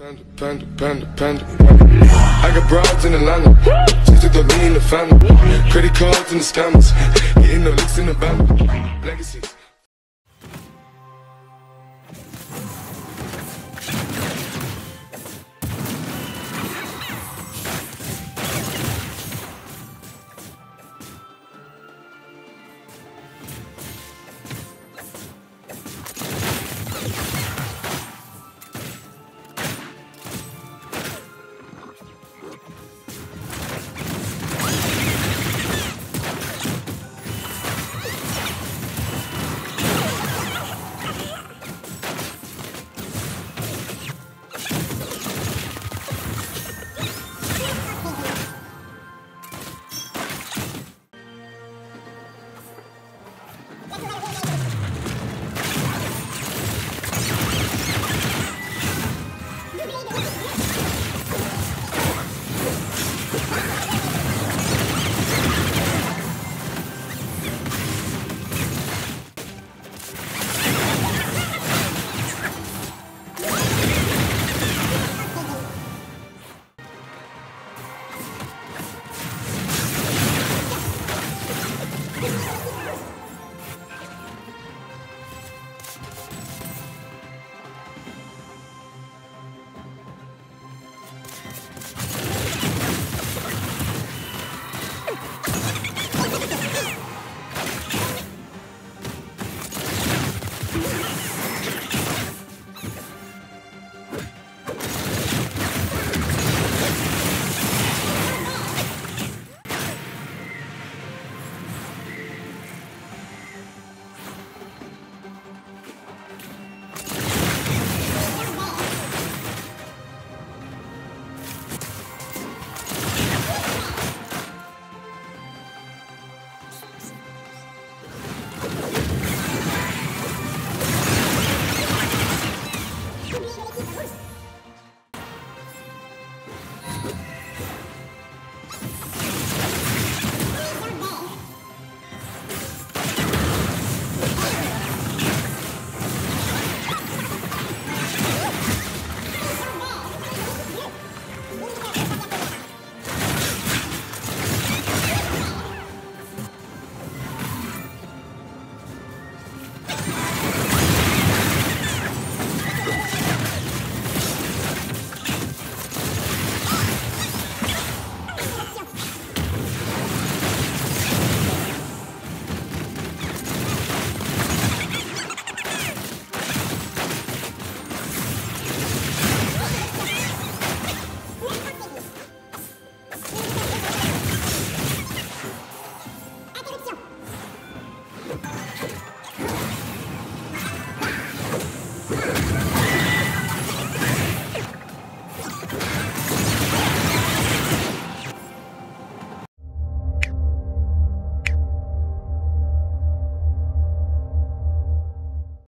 Panda, panda, panda, panda. I got broads in Atlanta. Just took me in the family. Credit cards and the scammers. Getting the licks in the band. Legacy.